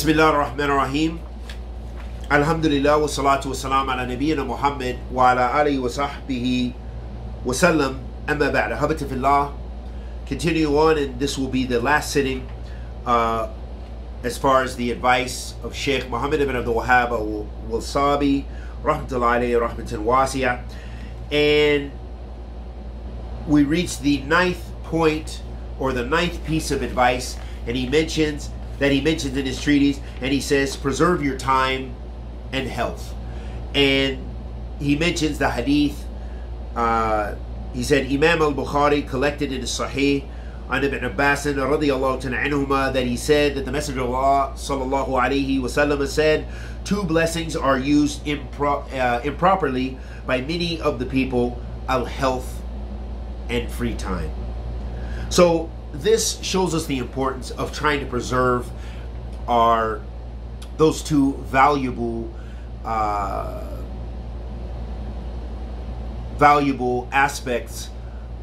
Bismillah ar-Rahman ar-Rahim. Alhamdulillah wa salatu wa salam ala nabiyyina Muhammad wa ala alihi wa sahbihi wa sallam. Amma ba'da. Habbatifillah. Continue on and this will be the last sitting uh, as far as the advice of Sheikh Muhammad ibn Abdul Wahhab al-Wasabi rahmatullahi rahmatan wasiya. And we reach the ninth point or the ninth piece of advice and he mentions that he mentions in his treatise, and he says, preserve your time and health. And he mentions the hadith. Uh, he said, Imam al Bukhari collected in his Sahih on Ibn Abbas that he said that the Messenger of Allah sallallahu alaihi wasallam said, two blessings are used impro- uh, improperly by many of the people: al health and free time. So this shows us the importance of trying to preserve our those two valuable uh, valuable aspects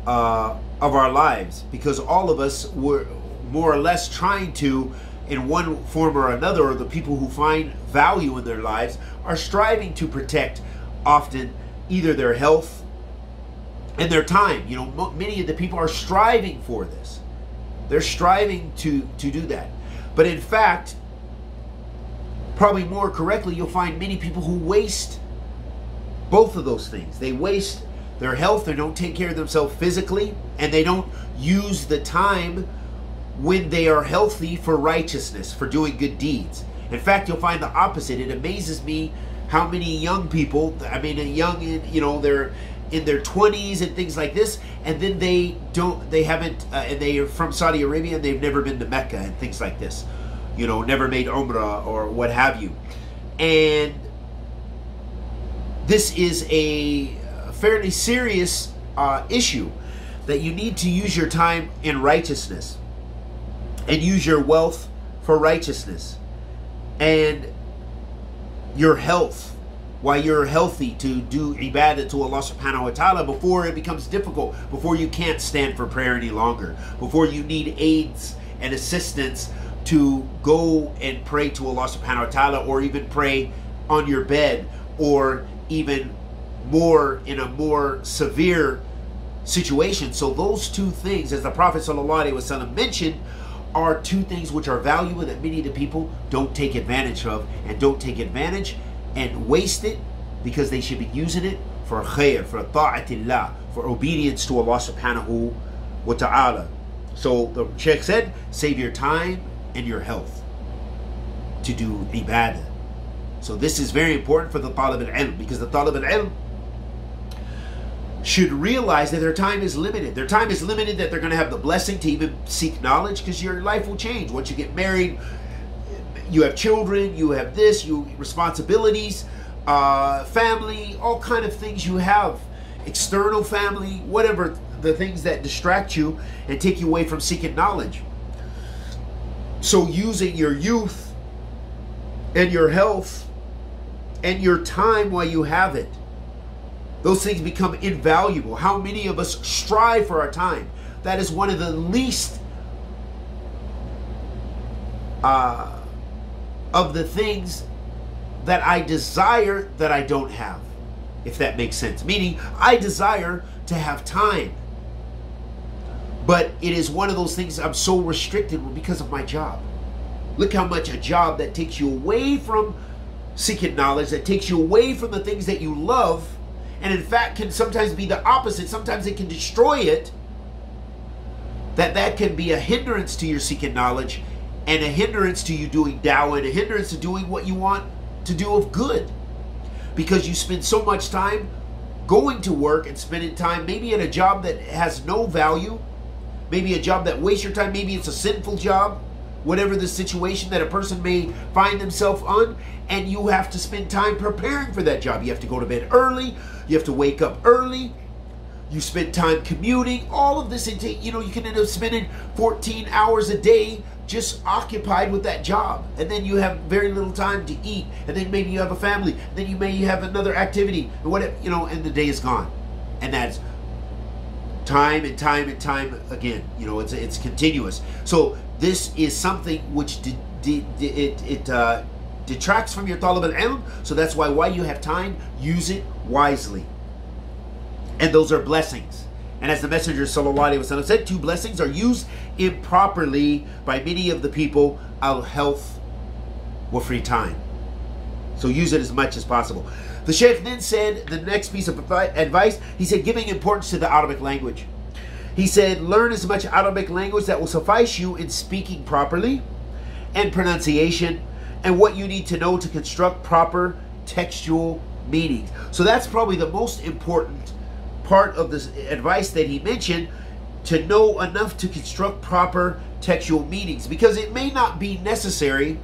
uh, of our lives. Because all of us were more or less trying to in one form or another or the people who find value in their lives are striving to protect often either their health and their time. You know many of the people are striving for this they're striving to, to do that. But in fact, probably more correctly, you'll find many people who waste both of those things. They waste their health, they don't take care of themselves physically, and they don't use the time when they are healthy for righteousness, for doing good deeds. In fact, you'll find the opposite. It amazes me how many young people, I mean, young, you know, they're in their 20s and things like this and then they don't they haven't uh, and they are from saudi arabia and they've never been to mecca and things like this. You know never made umrah or what have you. And this is a fairly serious uh, issue that you need to use your time in righteousness and use your wealth for righteousness and your health while you're healthy to do ibadah to Allah subhanahu wa ta'ala before it becomes difficult, before you can't stand for prayer any longer, before you need aids and assistance to go and pray to Allah subhanahu wa ta'ala or even pray on your bed or even more in a more severe situation. So those two things, as the Prophet ﷺ mentioned, are two things which are valuable that many of the people don't take advantage of and don't take advantage and waste it because they should be using it for khair, for ta'atillah, for obedience to Allah subhanahu wa ta'ala. So the Sheikh said, save your time and your health to do ibadah. So this is very important for the talib al-ilm because the talib al-ilm should realize that their time is limited. Their time is limited that they're going to have the blessing to even seek knowledge because your life will change. Once you get married, you have children, you have this, you responsibilities, uh, family, all kind of things you have, external family, whatever the things that distract you and take you away from seeking knowledge. So using your youth and your health and your time while you have it, those things become invaluable. How many of us strive for our time? That is one of the least uh, of the things that I desire that I don't have, if that makes sense. Meaning, I desire to have time. But it is one of those things I'm so restricted because of my job. Look how much a job that takes you away from seeking knowledge, that takes you away from the things that you love, and in fact can sometimes be the opposite. Sometimes it can destroy it. That that can be a hindrance to your seeking knowledge and a hindrance to you doing dawah and a hindrance to doing what you want to do of good. Because you spend so much time going to work and spending time maybe in a job that has no value, maybe a job that wastes your time, maybe it's a sinful job, whatever the situation that a person may find themselves on, and you have to spend time preparing for that job. You have to go to bed early, you have to wake up early, you spend time commuting, all of this, you know, you can end up spending 14 hours a day just occupied with that job. And then you have very little time to eat. And then maybe you have a family. Then you may have another activity. And what you know and the day is gone. And that's time and time and time again. You know it's it's continuous. So this is something which it, it uh, detracts from your talib al-ilm. So that's why while you have time, use it wisely. And those are blessings. And as the Messenger وسلم, said, two blessings are used improperly by many of the people, al health or free time. So use it as much as possible. The Sheikh then said the next piece of advice, he said, giving importance to the Arabic language. He said, learn as much Arabic language that will suffice you in speaking properly and pronunciation and what you need to know to construct proper textual meanings. So that's probably the most important part of this advice that he mentioned to know enough to construct proper textual meanings because it may not be necessary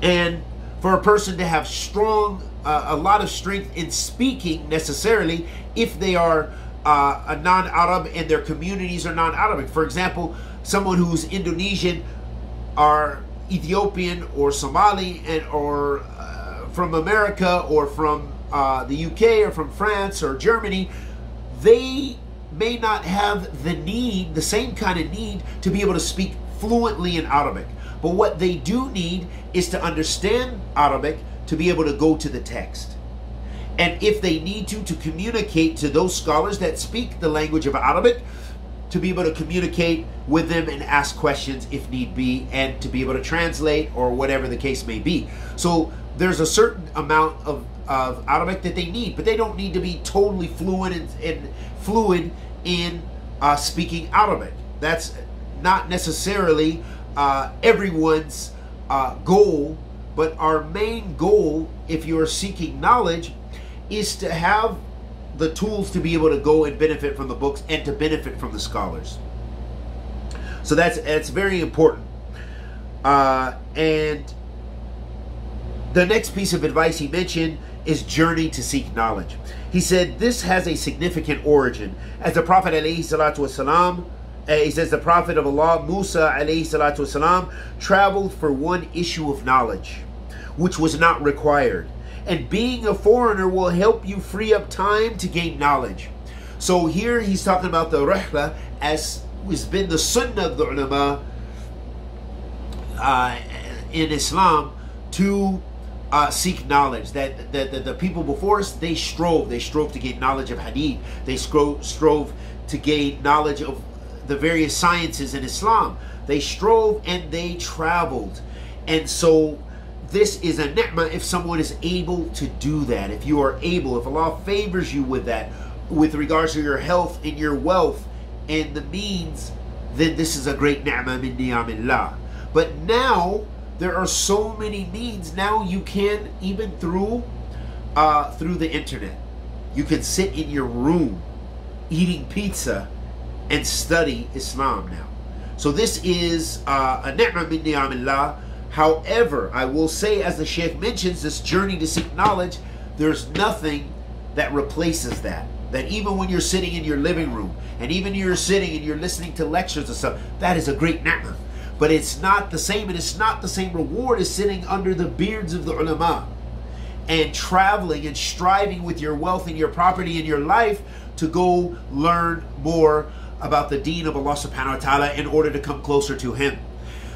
and for a person to have strong uh, a lot of strength in speaking necessarily if they are uh, a non-Arab and their communities are non-Arabic. For example, someone who's Indonesian or Ethiopian or Somali and or uh, from America or from uh, the UK or from France or Germany, they may not have the need, the same kind of need to be able to speak fluently in Arabic. But what they do need is to understand Arabic to be able to go to the text and if they need to, to communicate to those scholars that speak the language of Arabic, to be able to communicate with them and ask questions if need be, and to be able to translate or whatever the case may be. So there's a certain amount of, of Arabic that they need, but they don't need to be totally fluent and, and fluid in uh, speaking Arabic. That's not necessarily uh, everyone's uh, goal, but our main goal, if you are seeking knowledge, is to have the tools to be able to go and benefit from the books and to benefit from the scholars. So that's that's very important. Uh, and the next piece of advice he mentioned is journey to seek knowledge. He said this has a significant origin. As the Prophet والسلام, uh, he says the Prophet of Allah, Musa والسلام, traveled for one issue of knowledge, which was not required and being a foreigner will help you free up time to gain knowledge. So here he's talking about the rihla as has been the sunnah of the ulama uh, in Islam to uh, seek knowledge. That the, the, the, people before us, they strove. They strove to gain knowledge of hadith. They strove, strove to gain knowledge of the various sciences in Islam. They strove and they traveled. And so this is a ni'mah if someone is able to do that. If you are able, if Allah favors you with that, with regards to your health and your wealth and the means, then this is a great ni'mah min ni'amillah. But now there are so many means. Now you can even through uh, through the internet. You can sit in your room eating pizza and study Islam now. So this is uh, a min However, I will say, as the Sheikh mentions, this journey to seek knowledge, there's nothing that replaces that. That even when you're sitting in your living room, and even you're sitting and you're listening to lectures and stuff, that is a great ni'mah. But it's not the same, and it's not the same reward as sitting under the beards of the ulama and traveling and striving with your wealth and your property and your life to go learn more about the deen of Allah subhanahu wa ta'ala in order to come closer to Him.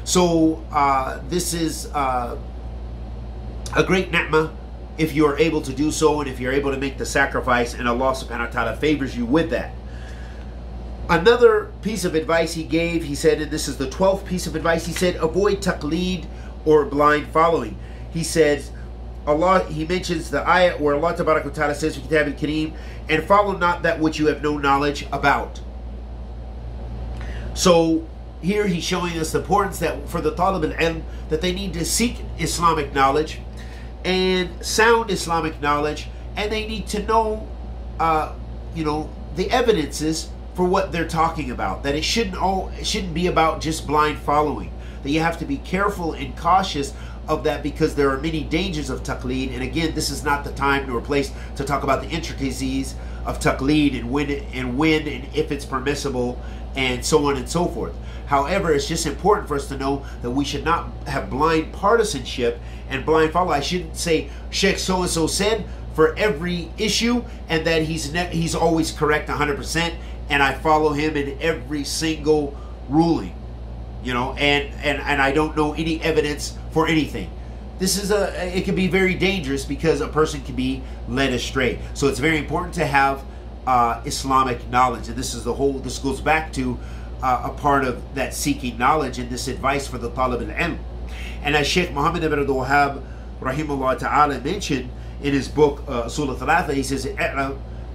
So uh, this is uh, a great ni'mah if you are able to do so and if you're able to make the sacrifice and Allah subhanahu wa ta'ala favors you with that. Another piece of advice he gave, he said, and this is the 12th piece of advice, he said, avoid taqleed or blind following. He says, Allah, he mentions the ayah where Allah Ta'ala says, Kitab al-Kareem, and follow not that which you have no knowledge about. So here he's showing us the importance that for the talib al-ilm that they need to seek Islamic knowledge and sound Islamic knowledge and they need to know uh, you know the evidences for what they're talking about that it shouldn't all it shouldn't be about just blind following that you have to be careful and cautious of that because there are many dangers of taqlid and again this is not the time nor place to talk about the intricacies of taqlid and when and when and if it's permissible and so on and so forth However, it's just important for us to know that we should not have blind partisanship and blind follow. I shouldn't say Sheikh so and so said for every issue and that he's he's always correct 100% and I follow him in every single ruling. you know, and, and, and I don't know any evidence for anything. This is a, it can be very dangerous because a person can be led astray. So it's very important to have uh, Islamic knowledge. And this is the whole, this goes back to uh, a part of that seeking knowledge and this advice for the talib al-ilm. And as Sheikh Muhammad ibn Abdul Wahab, rahimahullah ta'ala, mentioned in his book, uh, Usul al-Thalatha, he says,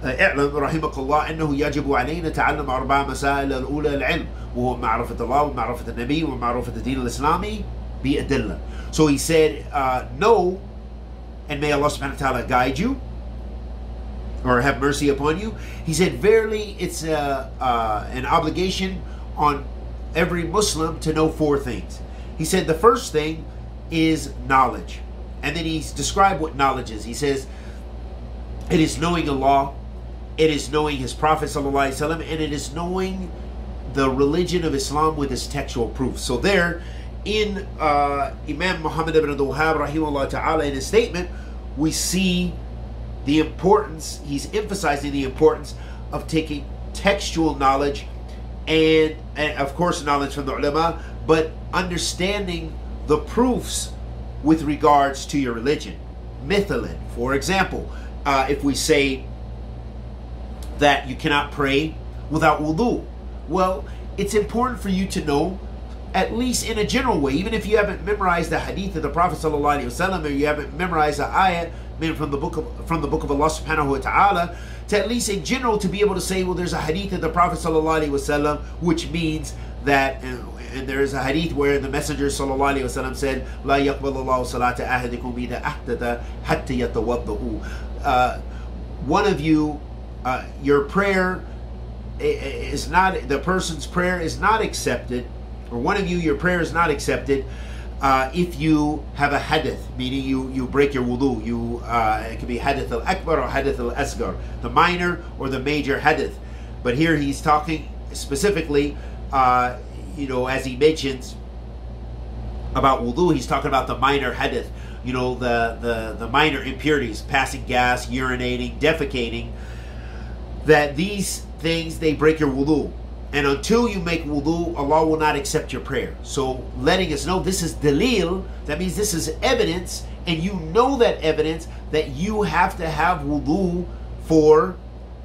اعلم رحمك الله انه يجب علينا تعلم اربع مسائل الاولى العلم وهو معرفه الله ومعرفه النبي ومعرفه الدين الاسلامي بادله. So he said, uh, know, and may Allah subhanahu wa ta'ala guide you or have mercy upon you. He said, verily, it's a, uh, an obligation on every Muslim to know four things. He said the first thing is knowledge. And then he's described what knowledge is. He says, it is knowing Allah, it is knowing His Prophet وسلم, and it is knowing the religion of Islam with its textual proof. So there, in uh, Imam Muhammad ibn Abdul Wahab, rahimahullah ta'ala, in his statement, we see the importance, he's emphasizing the importance of taking textual knowledge and, and of course knowledge from the ulama, but understanding the proofs with regards to your religion. Mithalin, for example, uh, if we say that you cannot pray without wudu, well, it's important for you to know at least in a general way, even if you haven't memorized the hadith of the Prophet ﷺ, or you haven't memorized the ayah from the book of from the book of Allah subhanahu wa ta'ala, to at least in general to be able to say, well, there's a hadith of the Prophet ﷺ, which means that and, and there is a hadith where the Messenger ﷺ said, La yaqbalallahu salata ahadikum ida ahtada hatta yatawadda'u. Uh, one of you, uh, your prayer is not, the person's prayer is not accepted or one of you, your prayer is not accepted uh, if you have a hadath, meaning you, you break your wudu. You, uh, it could be hadath al-akbar or hadath al-asgar, the minor or the major hadath. But here he's talking specifically, uh, you know, as he mentions about wudu, he's talking about the minor hadath, you know, the, the, the minor impurities, passing gas, urinating, defecating, that these things, they break your wudu. And until you make wudu, Allah will not accept your prayer. So letting us know this is dalil, that means this is evidence, and you know that evidence that you have to have wudu for,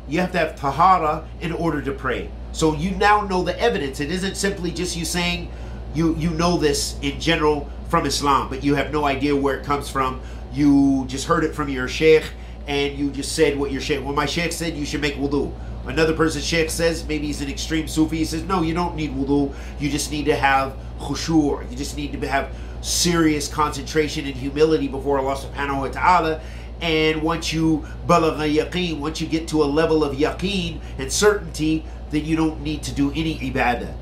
you have to have tahara in order to pray. So you now know the evidence. It isn't simply just you saying you, you know this in general from Islam, but you have no idea where it comes from. You just heard it from your sheikh and you just said what your sheikh, well my sheikh said you should make wudu. Another person, Sheikh says, maybe he's an extreme Sufi, he says, no, you don't need wudu. You just need to have khushu'. You just need to have serious concentration and humility before Allah subhanahu wa ta'ala. And once you balagha yaqeen, once you get to a level of yaqeen and certainty, then you don't need to do any ibadah.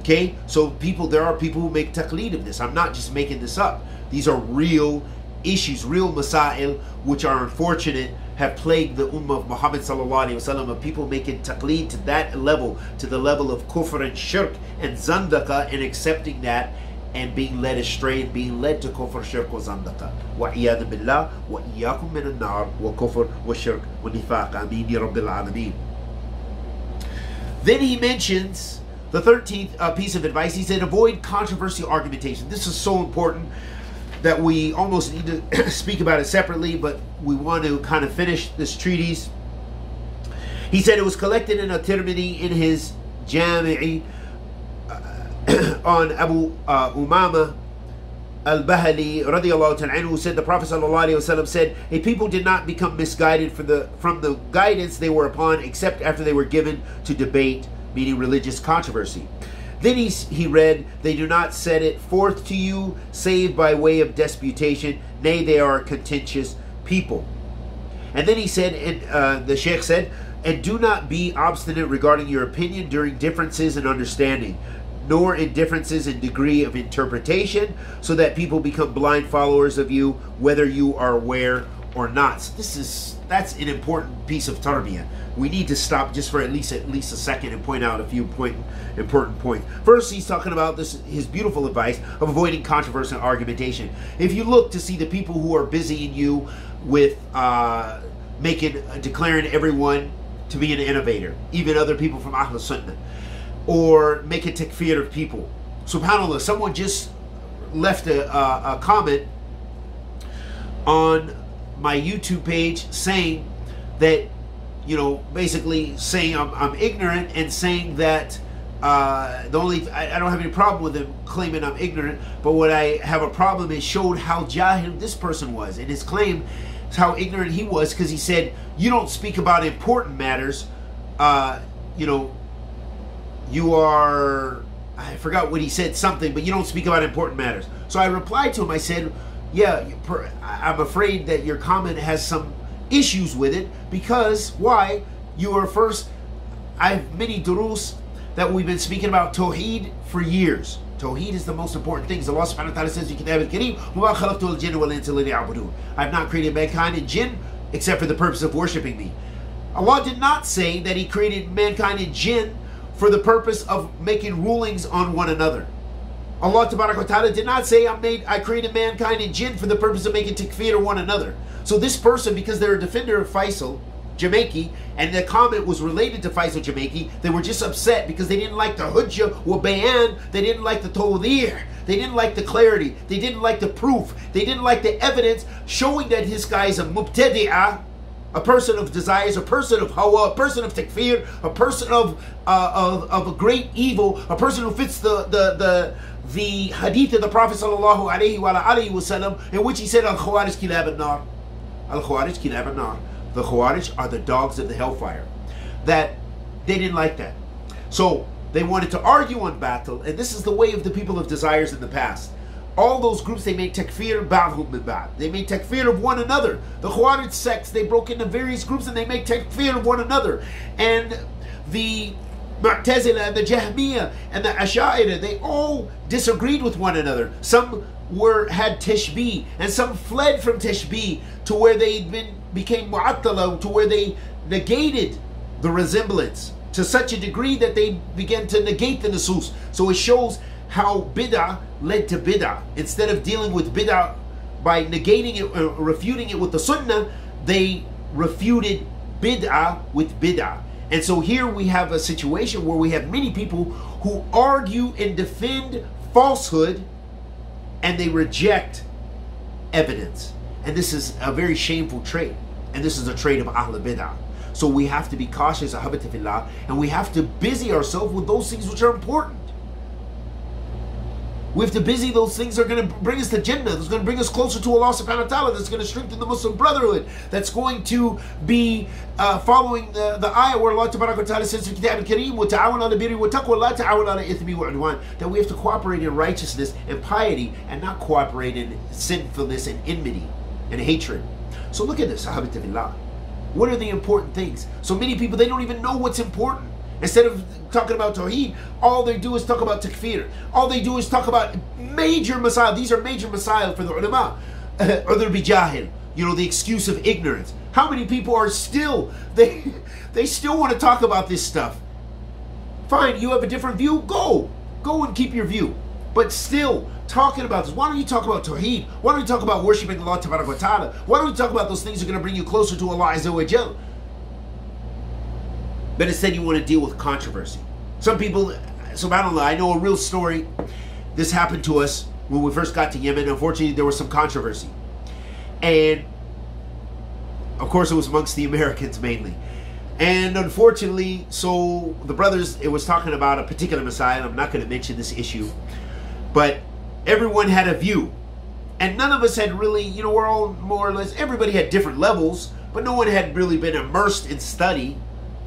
Okay? So people, there are people who make taqleed of this. I'm not just making this up. These are real issues, real masail, which are unfortunate have plagued the ummah of Muhammad sallallahu alaihi wasallam of people making taqleed to that level, to the level of kufr and shirk and zandaka and accepting that and being led astray and being led to kufr, shirk wa zandaka. وعياذ بالله وإياكم من النار وكفر والشرك والنفاق آمين يا رب العالمين. Then he mentions the 13th uh, piece of advice. He said, avoid controversial argumentation. This is so important that we almost need to speak about it separately, but we want to kind of finish this treatise. He said it was collected in a Tirmidhi in his Jami'i uh, on Abu uh, Umama al-Bahili radiallahu ta'ala said the Prophet sallallahu said a people did not become misguided the from the guidance they were upon except after they were given to debate meaning religious controversy then he, he read, They do not set it forth to you, save by way of disputation. Nay, they are a contentious people. And then he said, and uh, the Sheikh said, And do not be obstinate regarding your opinion during differences in understanding, nor in differences in degree of interpretation, so that people become blind followers of you, whether you are aware or not. So this is that's an important piece of tarbiyah. We need to stop just for at least at least a second and point out a few point important points. First, he's talking about this his beautiful advice of avoiding controversy and argumentation. If you look to see the people who are busying you with uh, making uh, declaring everyone to be an innovator, even other people from Ahl Sunnah, or making takfir of people, subhanallah someone just left a, a, a comment on my youtube page saying that you know basically saying i'm, I'm ignorant and saying that uh, the only I, I, don't have any problem with him claiming I'm ignorant, but what I have a problem is showed how jahil this person was, and his claim is how ignorant he was because he said you don't speak about important matters. Uh, you know, you are I forgot what he said something, but you don't speak about important matters. So I replied to him. I said, yeah, I'm afraid that your comment has some issues with it because why? You are first. I have many durus that we've been speaking about Tawheed for years. Tawheed is the most important thing. Allah subhanahu wa ta'ala says, You can have it I have not created mankind and jinn except for the purpose of worshiping me. Allah did not say that He created mankind and jinn for the purpose of making rulings on one another. Allah ta'ala did not say I made I created mankind and jinn for the purpose of making takfir one another. So this person, because they're a defender of Faisal, Jamaica, and the comment was related to Faisal Jamaica. They were just upset because they didn't like the hujjah or bayan, they didn't like the tawdir, they didn't like the clarity, they didn't like the proof, they didn't like the evidence showing that this guy is a mubtadi'ah, a person of desires, a person of hawa, a person of takfir, a person of, uh, of, of a great evil, a person who fits the, the, the, the hadith of the Prophet sallallahu alaihi wasallam, in which he said, Al-Khawarij kilab al-nar. Al-Khawarij kilab al-nar the Khawarij are the dogs of the hellfire. That they didn't like that. So they wanted to argue on battle, and this is the way of the people of desires in the past. All those groups, they made takfir ba'hum min ba'd. They made takfir of one another. The Khawarij sects, they broke into various groups and they make takfir of one another. And the Mu'tazila and the Jahmiyyah and the Asha'ira, they all disagreed with one another. Some were had tashbih and some fled from tashbih to where been became mu'attala to where they negated the resemblance to such a degree that they began to negate the nusus. So it shows how bid'ah led to bid'ah. Instead of dealing with bid'ah by negating it, or uh, refuting it with the sunnah, they refuted bid'ah with bid'ah. And so here we have a situation where we have many people who argue and defend falsehood and they reject evidence. And this is a very shameful trait. And this is a trait of Ahl Bid'ah. So we have to be cautious, and we have to busy ourselves with those things which are important. We have to busy those things that are going to bring us to Jannah, that's going to bring us closer to Allah subhanahu wa ta'ala, that's going to strengthen the Muslim brotherhood, that's going to be uh, following the, the ayah where Allah ta'ala says in Kitab al-Kareem, وَتَعَوَنْ عَلَى الْبِرِّ وَتَقْوَى لَا تَعَوَنْ عَلَى إِثْمِ وَعُدْوَانِ That we have to cooperate in righteousness and piety and not cooperate in sinfulness and enmity and hatred. So look at this, sahabat What are the important things? So many people, they don't even know what's important. Instead of talking about Tawheed, all they do is talk about takfir. All they do is talk about major masail. These are major masail for the ulama. or there be you know, the excuse of ignorance. How many people are still, they, they still want to talk about this stuff. Fine, you have a different view, go. Go and keep your view. But still, talking about this. Why don't you talk about Tawheed? Why don't you talk about worshiping Allah Ta'ala? Why don't you talk about those things that are going to bring you closer to Allah Azza wa Jal? But instead you want to deal with controversy. Some people, subhanAllah, I know a real story. This happened to us when we first got to Yemen. Unfortunately, there was some controversy. And of course, it was amongst the Americans mainly. And unfortunately, so the brothers, it was talking about a particular mas'alah. I'm not going to mention this issue, but everyone had a view. And none of us had really, you know, we're all more or less, everybody had different levels, but no one had really been immersed in study.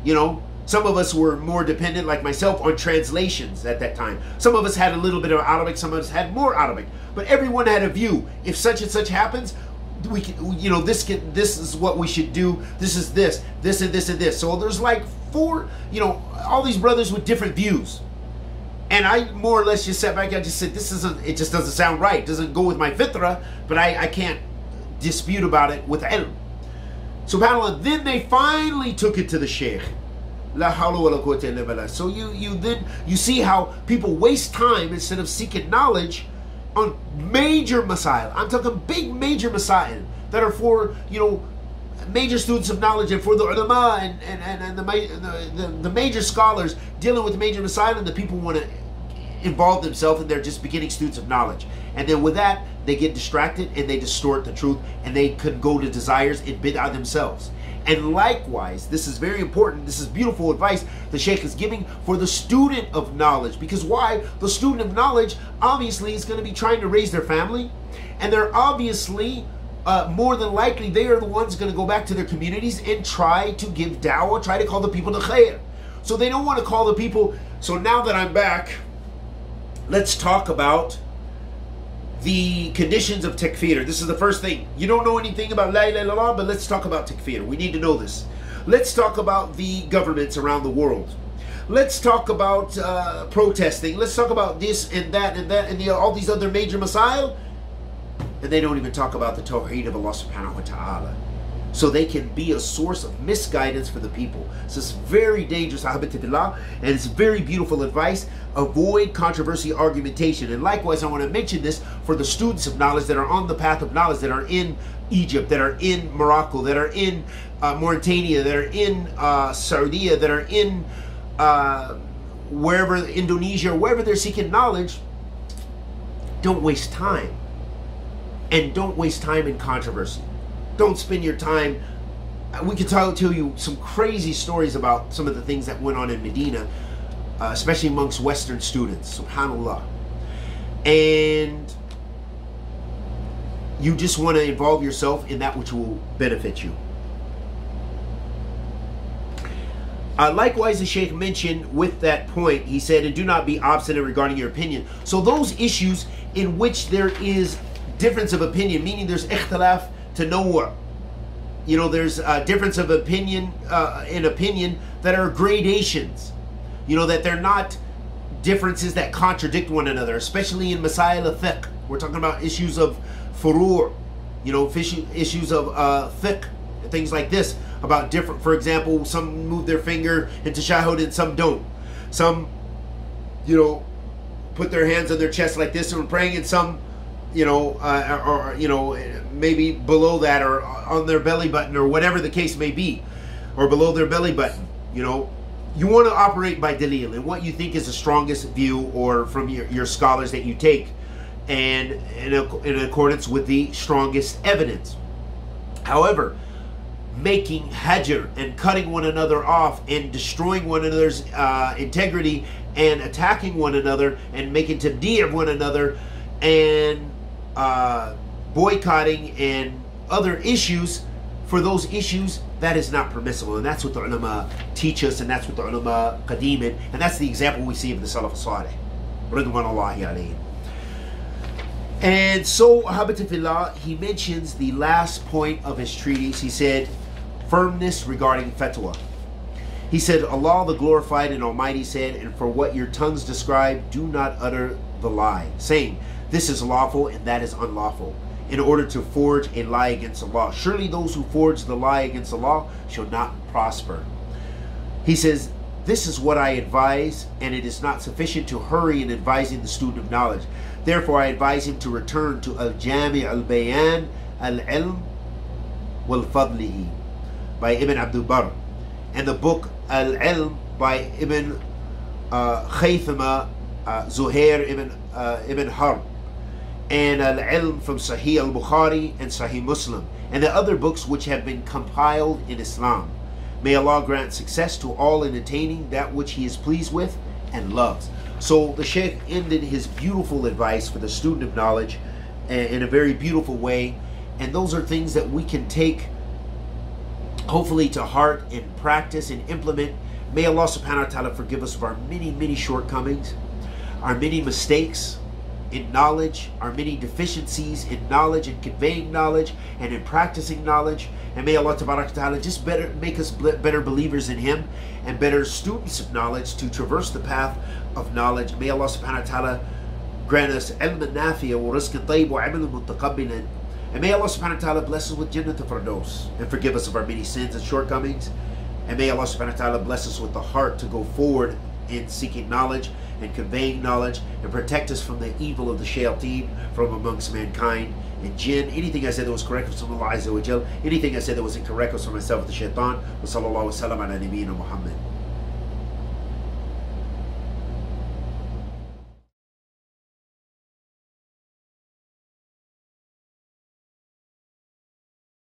You know, some of us were more dependent, like myself, on translations at that time. Some of us had a little bit of Arabic, some of us had more Arabic. But everyone had a view. If such and such happens, we can, you know, this can, this is what we should do. This is this, this and this and this. So there's like four, you know, all these brothers with different views. And I more or less just sat back. I just said, "This isn't. It just doesn't sound right. It doesn't go with my fitra." But I, I can't dispute about it with ilm. Subhanallah. Then they finally took it to the sheikh. So you you then you see how people waste time instead of seeking knowledge on major masail. I'm talking big major masail that are for you know major students of knowledge and for the ulama and, and, and, and the, the, the, the, major scholars dealing with major masail and the people want to involve themselves and they're just beginning students of knowledge. And then with that, they get distracted and they distort the truth and they could go to desires and bid'ah themselves. And likewise, this is very important. This is beautiful advice the Sheikh is giving for the student of knowledge. Because why? The student of knowledge obviously is going to be trying to raise their family. And they're obviously, uh, more than likely, they are the ones going to go back to their communities and try to give dawah, try to call the people to khair. So they don't want to call the people. So now that I'm back, let's talk about the conditions of takfir. This is the first thing. You don't know anything about la ilaha illallah, but let's talk about takfir. We need to know this. Let's talk about the governments around the world. Let's talk about uh, protesting. Let's talk about this and that and that and the, all these other major masail. And they don't even talk about the tawheed of Allah subhanahu wa ta'ala so they can be a source of misguidance for the people. So it's very dangerous, and it's very beautiful advice. Avoid controversy argumentation. And likewise, I want to mention this for the students of knowledge that are on the path of knowledge, that are in Egypt, that are in Morocco, that are in uh, Mauritania, that are in uh, Saudi, that are in uh, wherever, Indonesia, or wherever they're seeking knowledge. Don't waste time. And don't waste time in controversy don't spend your time. We could tell, tell you some crazy stories about some of the things that went on in Medina, uh, especially amongst Western students. Subhanallah. And you just want to involve yourself in that which will benefit you. Uh, likewise, the Sheikh mentioned with that point, he said, and do not be obstinate regarding your opinion. So those issues in which there is difference of opinion, meaning there's ikhtilaf to know you know there's a difference of opinion uh, in opinion that are gradations. You know that they're not differences that contradict one another especially in masail al-fiqh we're talking about issues of furu' you know issues of uh, fiqh things like this about different for example some move their finger in tashahhud and some don't. Some you know put their hands on their chest like this and we're praying and some you know, uh, or, you know, maybe below that or on their belly button or whatever the case may be, or below their belly button. You know, you want to operate by dalil and what you think is the strongest view or from your, your scholars that you take, and in, in accordance with the strongest evidence. However, making hajr and cutting one another off and destroying one another's uh, integrity and attacking one another and making tabdi' of one another and uh, boycotting and other issues for those issues that is not permissible. And that's what the ulama teach us and that's what the ulama qadim and that's the example we see of the salaf ridwanullahi and so Habitifillah, he mentions the last point of his treatise. He said firmness regarding fatwa. He said Allah the glorified and almighty said and for what your tongues describe do not utter the lie saying this is lawful and that is unlawful, in order to forge a lie against Allah. Surely those who forge the lie against Allah shall not prosper. He says, This is what I advise, and it is not sufficient to hurry in advising the student of knowledge. Therefore, I advise him to return to Al Jami Al Bayan Al Ilm Wal Fadlihi by Ibn Abdul Barr, and the book Al Ilm by Ibn uh, Khaythama uh, Zuhair Ibn, uh, Ibn Harb and Al-Ilm from Sahih al-Bukhari and Sahih Muslim, and the other books which have been compiled in Islam. May Allah grant success to all in attaining that which He is pleased with and loves. So the Sheikh ended his beautiful advice for the student of knowledge eh, in a very beautiful way, and those are things that we can take hopefully to heart and practice and implement. May Allah subhanahu wa ta'ala forgive us of our many, many shortcomings, our many mistakes, in knowledge, our many deficiencies in knowledge and conveying knowledge and in practicing knowledge. And may Allah Ta'ala just better make us better believers in Him and better students of knowledge to traverse the path of knowledge. May Allah subhanahu wa ta'ala grant us ilm nafiya wa rizq tayyib wa amal mutaqabbilan. And may Allah subhanahu wa ta'ala bless us with Jannat al-Firdaus and forgive us of our many sins and shortcomings. And may Allah subhanahu wa ta'ala bless us with the heart to go forward in seeking knowledge and conveying knowledge and protect us from the evil of the shayateen from amongst mankind and jinn. Anything I said that was correct was from Allah Azza wa Anything I said that was incorrect was from myself, the shaitan. Wa sallallahu wa sallam ala Muhammad.